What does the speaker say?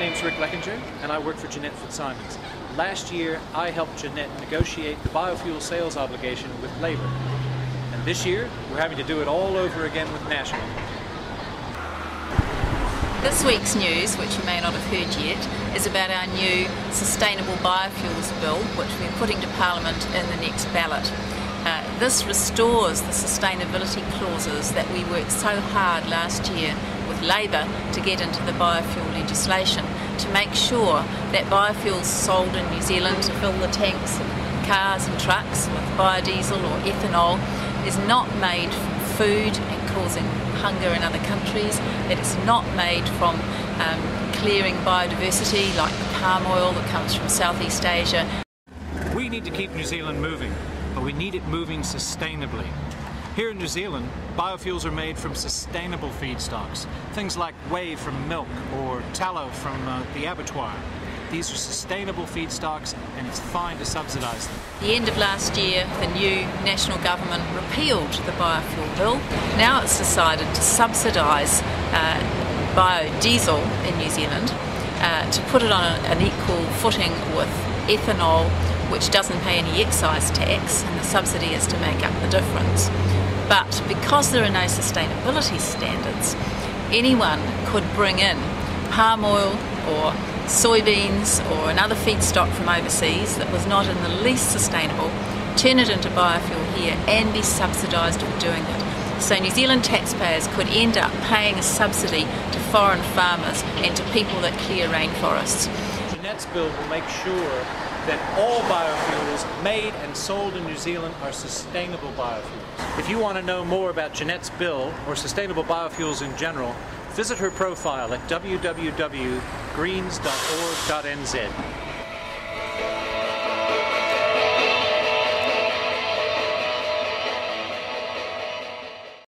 name's Rick Leckinger, and I work for Jeanette Fitzsimons. Last year, I helped Jeanette negotiate the biofuel sales obligation with Labour. And this year, we're having to do it all over again with National. This week's news, which you may not have heard yet, is about our new Sustainable Biofuels Bill, which we're putting to Parliament in the next ballot. Uh, this restores the sustainability clauses that we worked so hard last year with Labour to get into the biofuel legislation to make sure that biofuels sold in New Zealand to fill the tanks of cars and trucks with biodiesel or ethanol is not made from food and causing hunger in other countries, that it's not made from um, clearing biodiversity like the palm oil that comes from Southeast Asia. We need to keep New Zealand moving, but we need it moving sustainably. Here in New Zealand, biofuels are made from sustainable feedstocks, things like whey from milk or tallow from uh, the abattoir. These are sustainable feedstocks and it's fine to subsidise them. the end of last year, the new national government repealed the biofuel bill. Now it's decided to subsidise uh, biodiesel in New Zealand uh, to put it on an equal footing with ethanol, which doesn't pay any excise tax, and the subsidy is to make up the difference. But because there are no sustainability standards, anyone could bring in palm oil or soybeans or another feedstock from overseas that was not in the least sustainable, turn it into biofuel here and be subsidised for doing it. So New Zealand taxpayers could end up paying a subsidy to foreign farmers and to people that clear rainforests. Jeanette's bill will make sure that all biofuels made and sold in New Zealand are sustainable biofuels. If you want to know more about Jeanette's bill or sustainable biofuels in general, visit her profile at www.greens.org.nz.